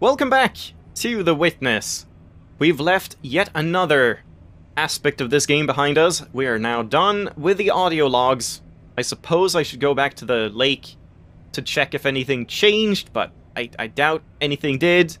Welcome back to The Witness. We've left yet another aspect of this game behind us. We are now done with the audio logs. I suppose I should go back to the lake to check if anything changed, but I, I doubt anything did.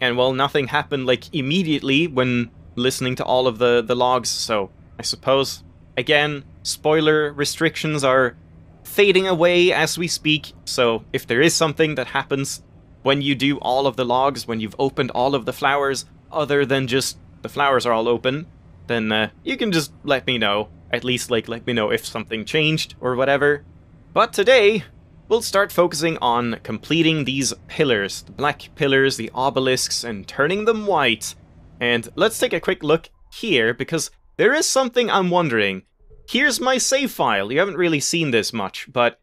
And well, nothing happened like immediately when listening to all of the, the logs, so I suppose, again, spoiler restrictions are fading away as we speak, so if there is something that happens when you do all of the logs, when you've opened all of the flowers, other than just the flowers are all open, then uh, you can just let me know. At least, like, let me know if something changed or whatever. But today, we'll start focusing on completing these pillars, the black pillars, the obelisks, and turning them white. And let's take a quick look here, because there is something I'm wondering. Here's my save file. You haven't really seen this much, but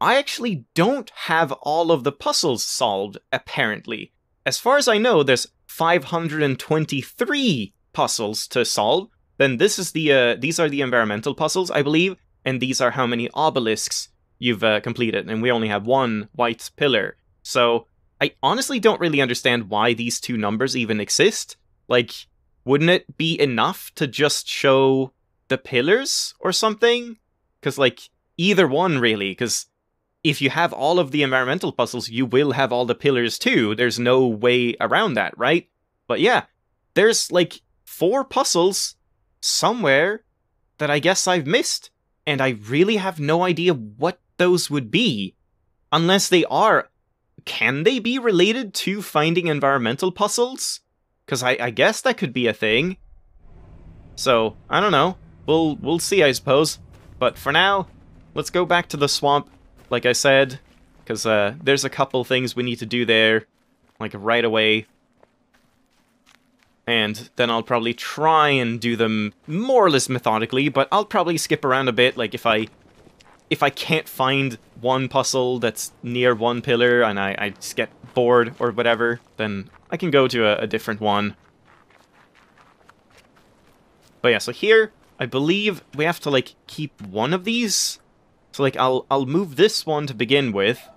I actually don't have all of the puzzles solved, apparently. As far as I know, there's 523 puzzles to solve. Then this is the uh, these are the environmental puzzles, I believe, and these are how many obelisks you've uh, completed, and we only have one white pillar. So I honestly don't really understand why these two numbers even exist. Like, wouldn't it be enough to just show the pillars or something? Because like either one really, because if you have all of the environmental puzzles, you will have all the pillars too. There's no way around that, right? But yeah, there's like four puzzles somewhere that I guess I've missed, and I really have no idea what those would be. Unless they are. Can they be related to finding environmental puzzles? Because I, I guess that could be a thing. So, I don't know. We'll, we'll see, I suppose. But for now, let's go back to the swamp like I said, because uh, there's a couple things we need to do there, like right away. And then I'll probably try and do them more or less methodically, but I'll probably skip around a bit, like if I if I can't find one puzzle that's near one pillar and I, I just get bored or whatever, then I can go to a, a different one. But yeah, so here, I believe we have to, like, keep one of these so like I'll I'll move this one to begin with.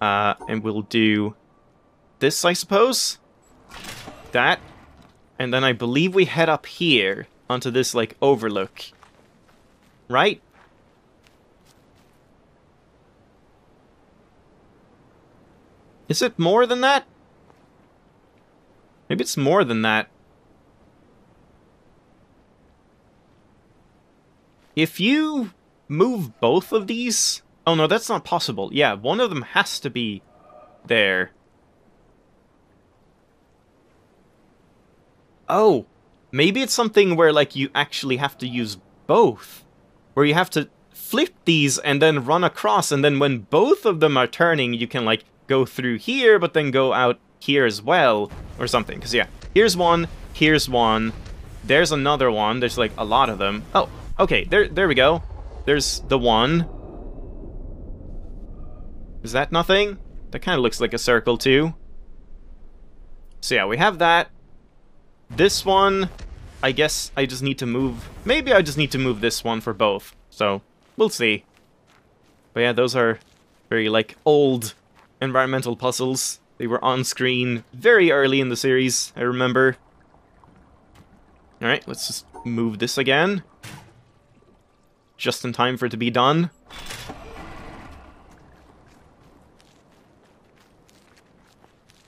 Uh, and we'll do this, I suppose. That. And then I believe we head up here onto this like overlook. Right? Is it more than that? Maybe it's more than that. If you move both of these? Oh no, that's not possible. Yeah, one of them has to be there. Oh, maybe it's something where like you actually have to use both. Where you have to flip these and then run across and then when both of them are turning you can like go through here but then go out here as well or something. Cause yeah, here's one, here's one, there's another one, there's like a lot of them. Oh, okay, there, there we go. There's the one. Is that nothing? That kind of looks like a circle, too. So yeah, we have that. This one, I guess I just need to move... Maybe I just need to move this one for both. So, we'll see. But yeah, those are very, like, old environmental puzzles. They were on screen very early in the series, I remember. Alright, let's just move this again just in time for it to be done.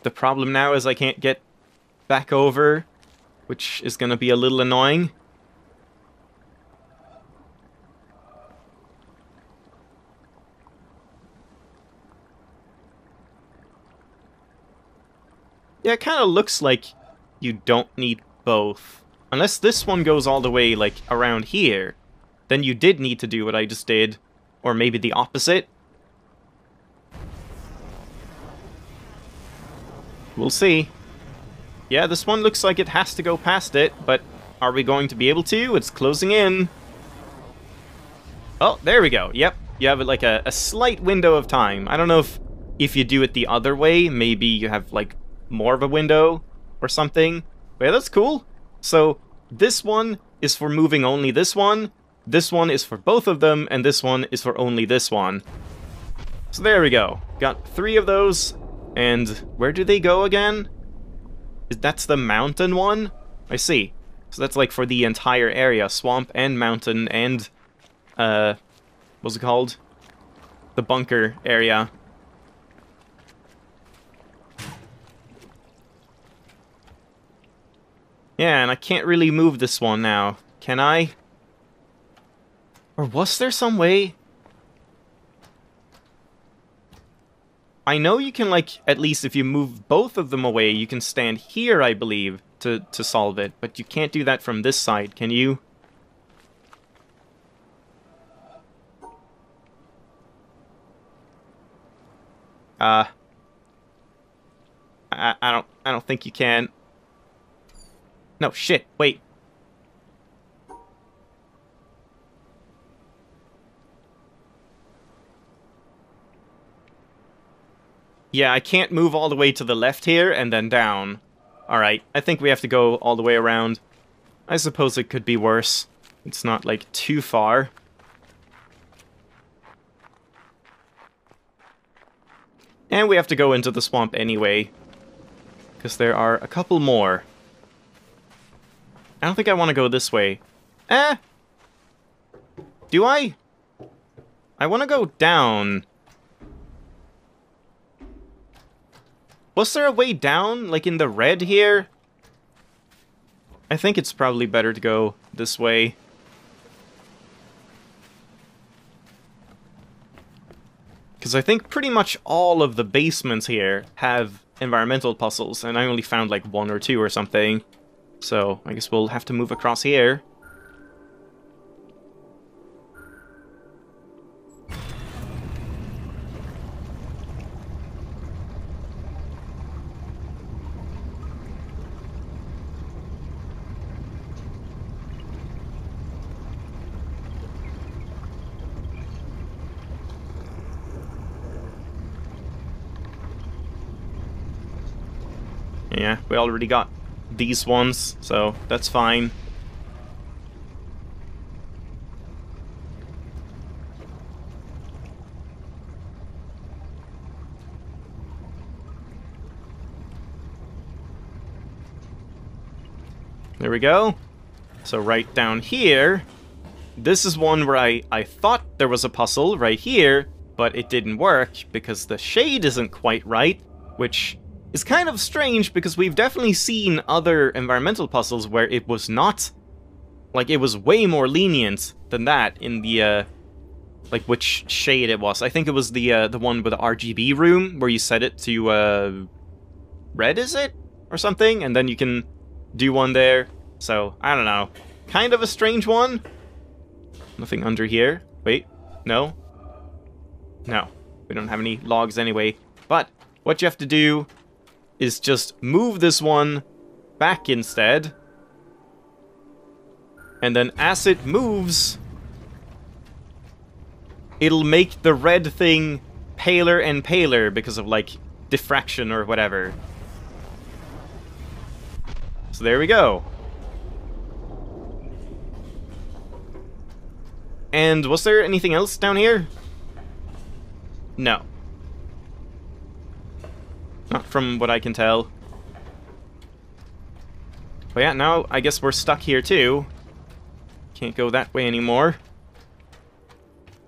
The problem now is I can't get back over, which is going to be a little annoying. Yeah, it kind of looks like you don't need both. Unless this one goes all the way, like, around here then you did need to do what I just did. Or maybe the opposite. We'll see. Yeah, this one looks like it has to go past it, but are we going to be able to? It's closing in. Oh, there we go. Yep, you have like a, a slight window of time. I don't know if if you do it the other way, maybe you have like more of a window or something. But yeah, that's cool. So this one is for moving only this one, this one is for both of them, and this one is for only this one. So there we go. Got three of those. And where do they go again? That's the mountain one? I see. So that's like for the entire area, swamp and mountain and, uh, what's it called? The bunker area. Yeah, and I can't really move this one now. Can I? Or was there some way? I know you can, like, at least if you move both of them away, you can stand here, I believe, to, to solve it. But you can't do that from this side, can you? Uh... I, I don't, I don't think you can. No, shit, wait. Yeah, I can't move all the way to the left here and then down. Alright, I think we have to go all the way around. I suppose it could be worse. It's not, like, too far. And we have to go into the swamp anyway. Because there are a couple more. I don't think I want to go this way. Eh! Do I? I want to go down. Was there a way down, like in the red here? I think it's probably better to go this way. Because I think pretty much all of the basements here have environmental puzzles, and I only found like one or two or something. So I guess we'll have to move across here. Yeah, we already got these ones, so that's fine. There we go. So right down here, this is one where I, I thought there was a puzzle right here, but it didn't work because the shade isn't quite right, which is kind of strange because we've definitely seen other environmental puzzles where it was not like it was way more lenient than that in the uh like which shade it was. I think it was the uh the one with the RGB room where you set it to uh red is it or something and then you can do one there. So, I don't know. Kind of a strange one. Nothing under here. Wait. No. No. We don't have any logs anyway. But what you have to do is just move this one back instead. And then as it moves, it'll make the red thing paler and paler because of, like, diffraction or whatever. So there we go. And was there anything else down here? No. Not from what I can tell. But yeah, now I guess we're stuck here too. Can't go that way anymore.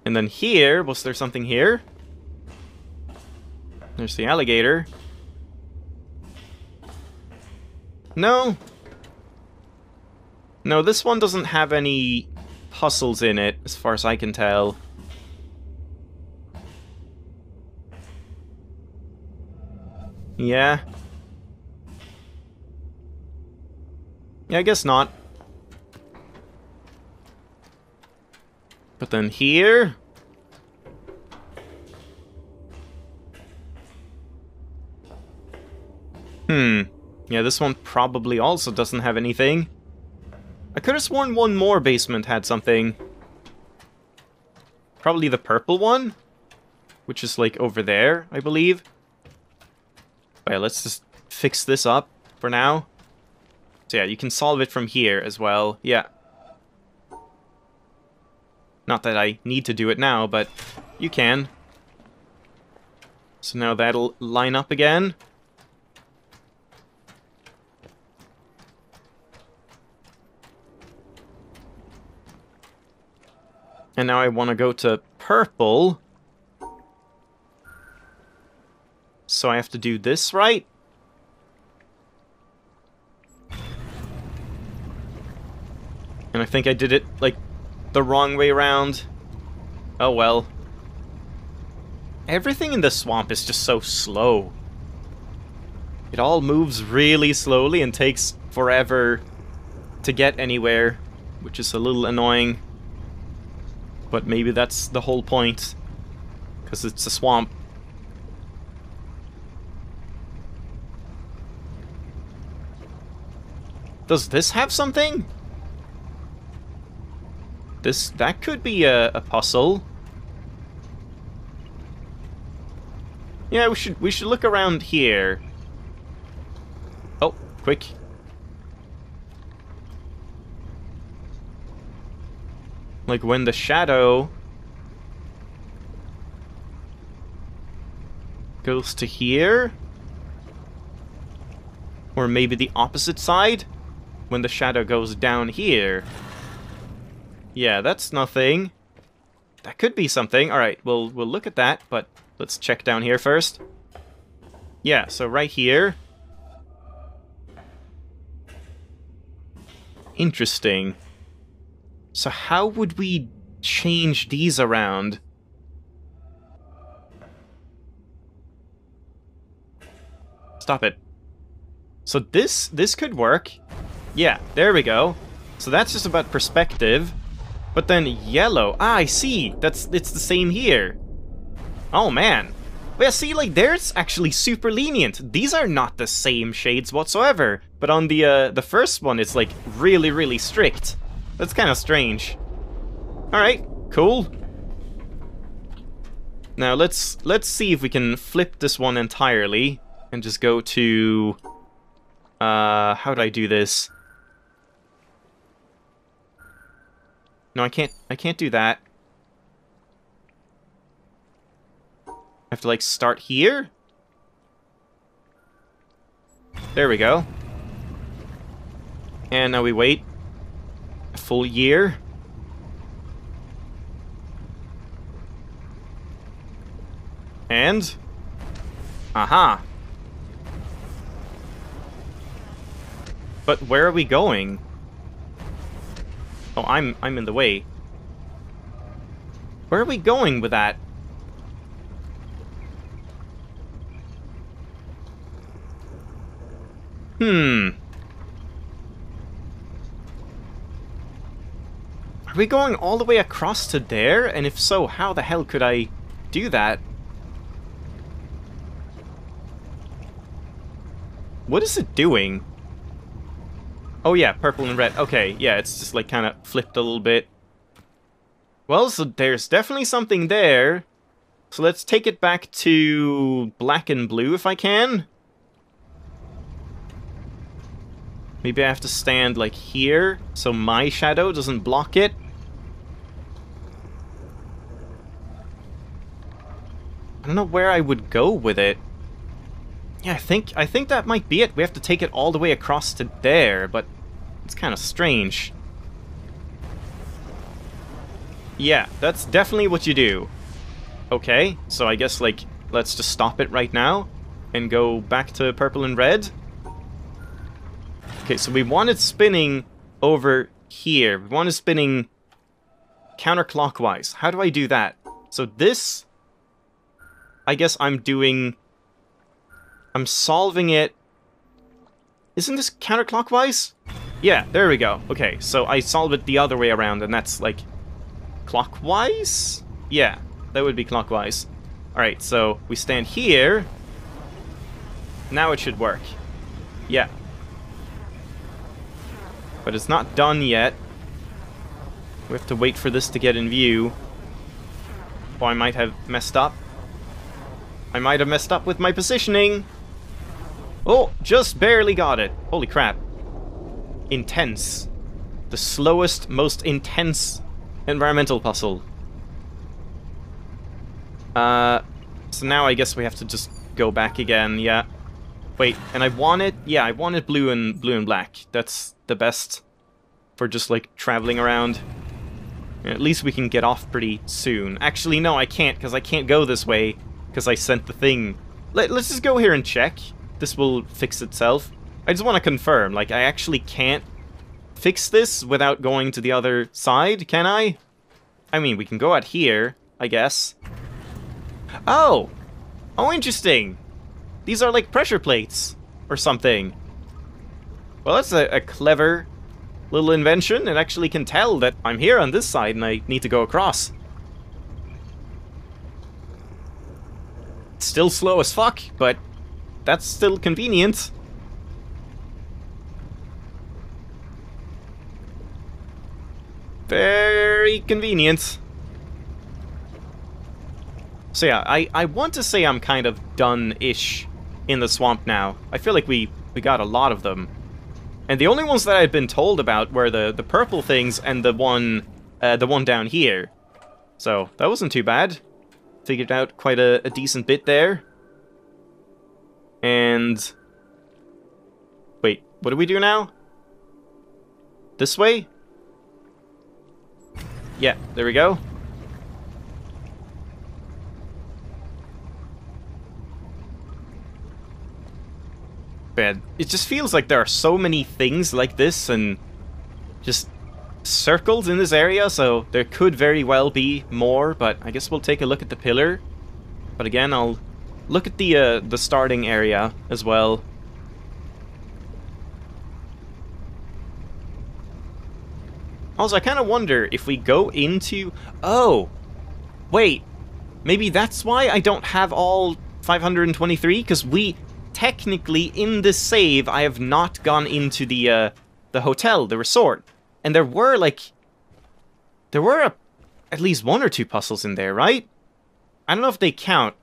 And then here, was there something here? There's the alligator. No. No, this one doesn't have any puzzles in it, as far as I can tell. Yeah. Yeah, I guess not. But then here... Hmm. Yeah, this one probably also doesn't have anything. I could have sworn one more basement had something. Probably the purple one? Which is, like, over there, I believe. Wait, let's just fix this up for now. So yeah, you can solve it from here as well. Yeah. Not that I need to do it now, but you can. So now that'll line up again. And now I want to go to purple. So I have to do this right? And I think I did it, like, the wrong way around. Oh well. Everything in the swamp is just so slow. It all moves really slowly and takes forever to get anywhere, which is a little annoying. But maybe that's the whole point, because it's a swamp. Does this have something? This that could be a, a puzzle. Yeah, we should we should look around here. Oh, quick. Like when the shadow goes to here? Or maybe the opposite side? When the shadow goes down here. Yeah, that's nothing. That could be something. Alright, we'll, we'll look at that, but let's check down here first. Yeah, so right here. Interesting. So how would we change these around? Stop it. So this this could work. Yeah, there we go. So that's just about perspective. But then yellow. Ah, I see. That's it's the same here. Oh man. Well, see, like there's actually super lenient. These are not the same shades whatsoever. But on the uh, the first one, it's like really, really strict. That's kind of strange. All right, cool. Now let's let's see if we can flip this one entirely and just go to. Uh, how do I do this? No, I can't, I can't do that. I have to, like, start here? There we go. And now we wait a full year. And... Aha! But where are we going? Oh, I'm I'm in the way. Where are we going with that? Hmm. Are we going all the way across to there? And if so, how the hell could I do that? What is it doing? Oh yeah, purple and red. Okay, yeah, it's just like kind of flipped a little bit. Well, so there's definitely something there. So let's take it back to black and blue if I can. Maybe I have to stand like here so my shadow doesn't block it. I don't know where I would go with it. Yeah, I think I think that might be it. We have to take it all the way across to there, but it's kind of strange. Yeah, that's definitely what you do. Okay, so I guess, like, let's just stop it right now and go back to purple and red. Okay, so we wanted spinning over here. We wanted spinning counterclockwise. How do I do that? So this, I guess I'm doing I'm solving it... Isn't this counterclockwise? Yeah, there we go. Okay, so I solve it the other way around, and that's, like, clockwise? Yeah, that would be clockwise. Alright, so we stand here. Now it should work. Yeah. But it's not done yet. We have to wait for this to get in view. Or I might have messed up. I might have messed up with my positioning. Oh, just barely got it. Holy crap. Intense. The slowest, most intense environmental puzzle. Uh, So now I guess we have to just go back again, yeah. Wait, and I wanted, yeah, I wanted blue and blue and black. That's the best for just like traveling around. At least we can get off pretty soon. Actually, no, I can't, because I can't go this way, because I sent the thing. Let, let's just go here and check. This will fix itself. I just want to confirm, like, I actually can't fix this without going to the other side, can I? I mean, we can go out here, I guess. Oh! Oh, interesting! These are like pressure plates, or something. Well, that's a, a clever little invention. It actually can tell that I'm here on this side and I need to go across. still slow as fuck, but that's still convenient. Very convenient. So yeah, I, I want to say I'm kind of done-ish in the swamp now. I feel like we, we got a lot of them. And the only ones that I'd been told about were the, the purple things and the one uh, the one down here. So, that wasn't too bad. Figured out quite a, a decent bit there. And... Wait, what do we do now? This way? Yeah, there we go. bad. It just feels like there are so many things like this and just circles in this area, so there could very well be more, but I guess we'll take a look at the pillar. But again, I'll look at the uh, the starting area as well. Also, I kind of wonder if we go into... Oh! Wait! Maybe that's why I don't have all 523? Because we technically, in this save, I have not gone into the, uh, the hotel, the resort. And there were, like... There were a, at least one or two puzzles in there, right? I don't know if they count.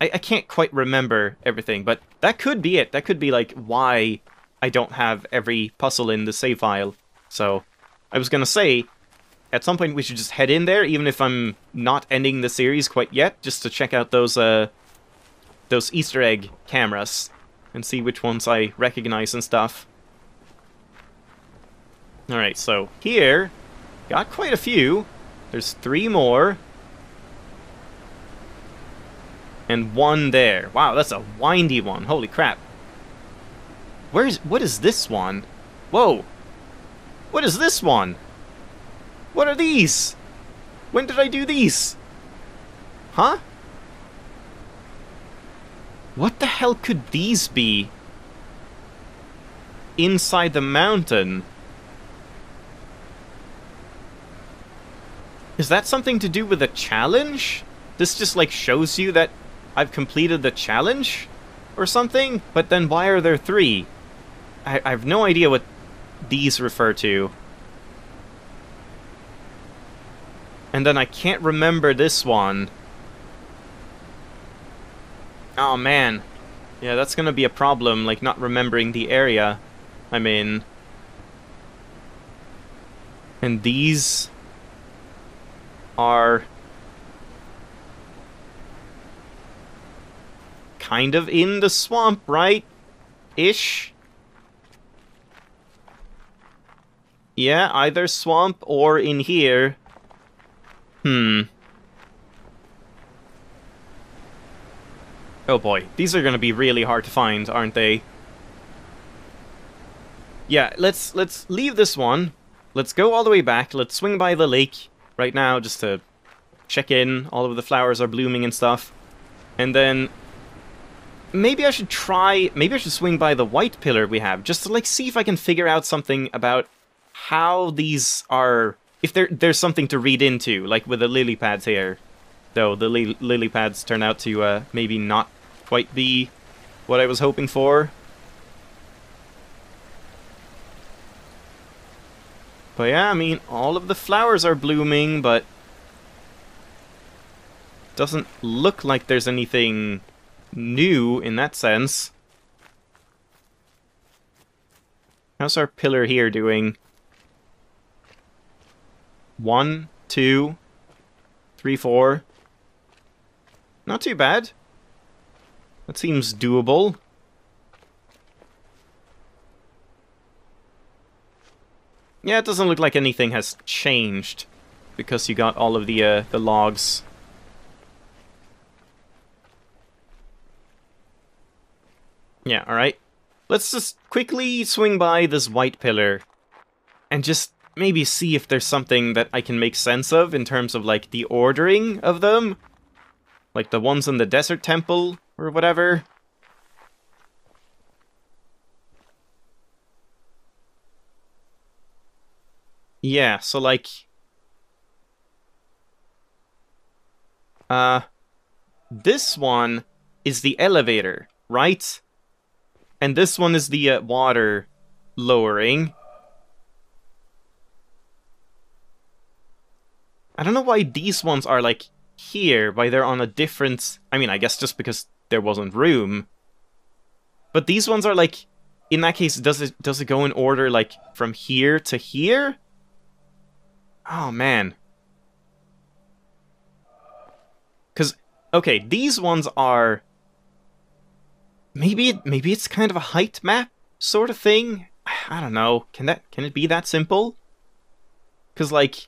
I, I can't quite remember everything, but that could be it. That could be, like, why I don't have every puzzle in the save file. So, I was gonna say, at some point we should just head in there, even if I'm not ending the series quite yet, just to check out those, uh, those Easter egg cameras and see which ones I recognize and stuff. Alright, so here, got quite a few. There's three more. And one there. Wow, that's a windy one. Holy crap. Where's, what is this one? Whoa. What is this one? What are these? When did I do these? Huh? What the hell could these be? Inside the mountain? Is that something to do with a challenge? This just like shows you that I've completed the challenge? Or something? But then why are there three? I, I have no idea what these refer to. And then I can't remember this one. Oh man. Yeah, that's gonna be a problem, like not remembering the area I'm in. And these are kind of in the swamp, right? Ish. Yeah, either swamp or in here. Hmm. Oh boy, these are to be really hard to find, aren't they? Yeah, let's let's leave this one. Let's go all the way back. Let's swing by the lake right now just to check in. All of the flowers are blooming and stuff. And then maybe I should try, maybe I should swing by the white pillar we have just to like see if I can figure out something about how these are, if there there's something to read into, like with the lily pads here. Though the li lily pads turn out to uh, maybe not quite be what I was hoping for. But yeah, I mean, all of the flowers are blooming, but doesn't look like there's anything new in that sense. How's our pillar here doing? One, two, three, four. Not too bad. That seems doable. Yeah, it doesn't look like anything has changed because you got all of the uh, the logs. Yeah, alright. Let's just quickly swing by this white pillar and just maybe see if there's something that I can make sense of in terms of like the ordering of them. Like the ones in the desert temple or whatever. Yeah, so like... Uh, this one is the elevator, right? And this one is the uh, water lowering. I don't know why these ones are like here, why they're on a different... I mean, I guess just because there wasn't room. But these ones are like... In that case, does it does it go in order like from here to here? Oh man. Cause okay, these ones are maybe it, maybe it's kind of a height map sort of thing. I don't know. Can that can it be that simple? Cause like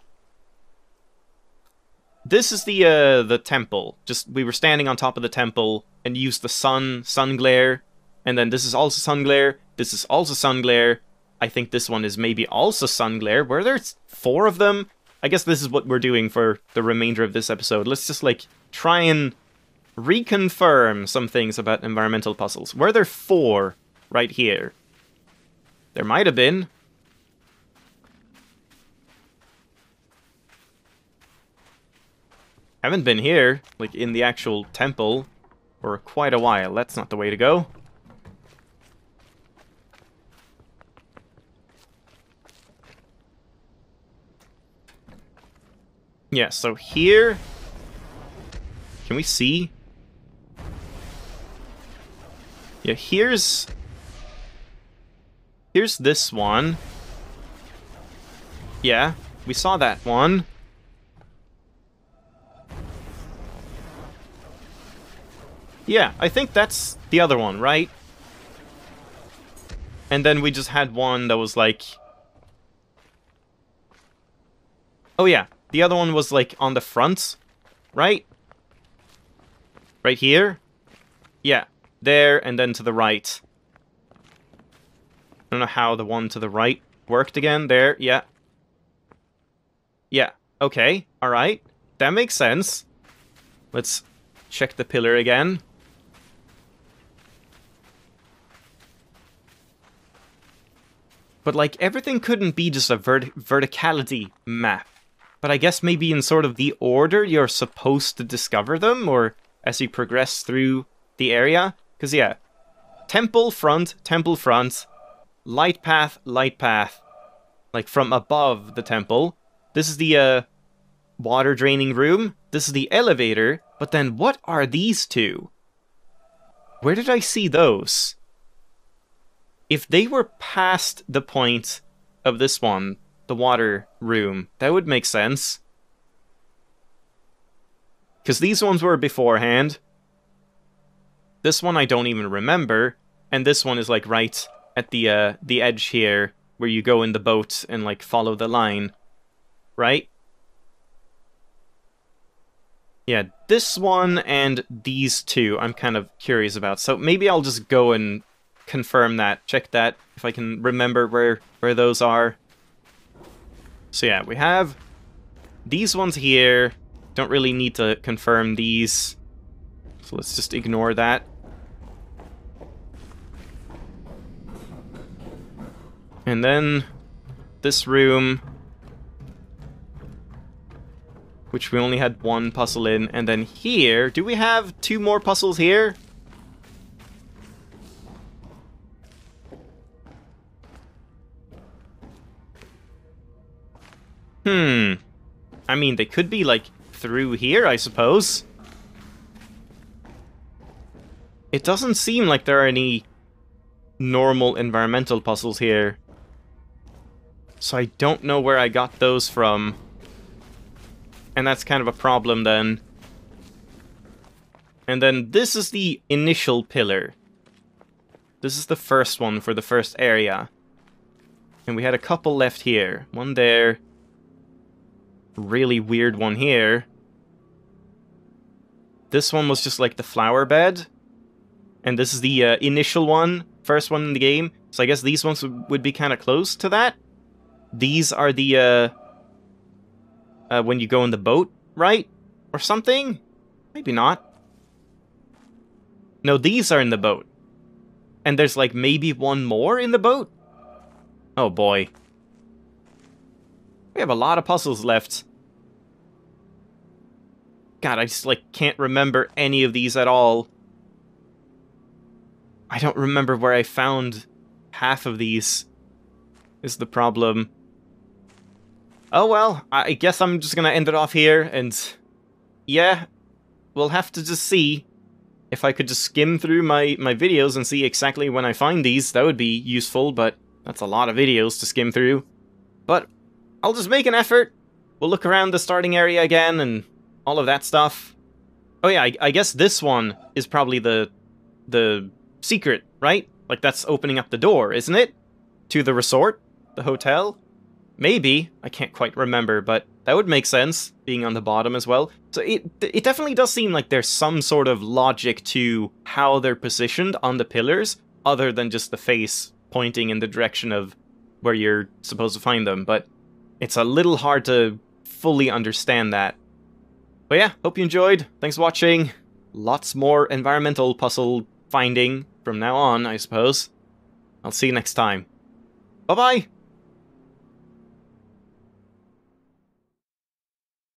this is the uh the temple. Just we were standing on top of the temple and used the sun sun glare, and then this is also sun glare. This is also sun glare. I think this one is maybe also sun glare. Were there four of them? I guess this is what we're doing for the remainder of this episode. Let's just like try and reconfirm some things about environmental puzzles. Were there four right here? There might have been. Haven't been here, like in the actual temple, for quite a while. That's not the way to go. Yeah, so here... Can we see? Yeah, here's... Here's this one. Yeah, we saw that one. Yeah, I think that's the other one, right? And then we just had one that was like... Oh yeah, the other one was like on the front, right? Right here? Yeah, there and then to the right. I don't know how the one to the right worked again. There, yeah. Yeah, okay, alright. That makes sense. Let's check the pillar again. But like, everything couldn't be just a vert verticality map. But I guess maybe in sort of the order you're supposed to discover them, or as you progress through the area. Because yeah, temple front, temple front, light path, light path. Like from above the temple. This is the uh, water draining room. This is the elevator. But then what are these two? Where did I see those? If they were past the point of this one, the water room, that would make sense. Because these ones were beforehand. This one I don't even remember. And this one is like right at the uh, the edge here, where you go in the boat and like follow the line. Right? Yeah, this one and these two I'm kind of curious about. So maybe I'll just go and confirm that, check that, if I can remember where, where those are. So yeah, we have these ones here. Don't really need to confirm these. So let's just ignore that. And then this room, which we only had one puzzle in. And then here, do we have two more puzzles here? Hmm. I mean, they could be, like, through here, I suppose. It doesn't seem like there are any normal environmental puzzles here. So I don't know where I got those from. And that's kind of a problem then. And then this is the initial pillar. This is the first one for the first area. And we had a couple left here. One there. Really weird one here. This one was just like the flower bed. And this is the uh, initial one, first one in the game. So I guess these ones would, be kind of close to that. These are the, uh, uh, when you go in the boat, right? Or something? Maybe not. No, these are in the boat. And there's like maybe one more in the boat? Oh boy. We have a lot of puzzles left. God, I just like can't remember any of these at all. I don't remember where I found half of these. Is the problem. Oh well, I guess I'm just gonna end it off here, and... Yeah, we'll have to just see if I could just skim through my, my videos and see exactly when I find these, that would be useful, but that's a lot of videos to skim through. But I'll just make an effort. We'll look around the starting area again and all of that stuff. Oh yeah, I, I guess this one is probably the the secret, right? Like that's opening up the door, isn't it? To the resort? The hotel? Maybe. I can't quite remember, but that would make sense, being on the bottom as well. So it it definitely does seem like there's some sort of logic to how they're positioned on the pillars, other than just the face pointing in the direction of where you're supposed to find them, but it's a little hard to fully understand that. But yeah, hope you enjoyed. Thanks for watching. Lots more environmental puzzle finding from now on, I suppose. I'll see you next time. Bye-bye!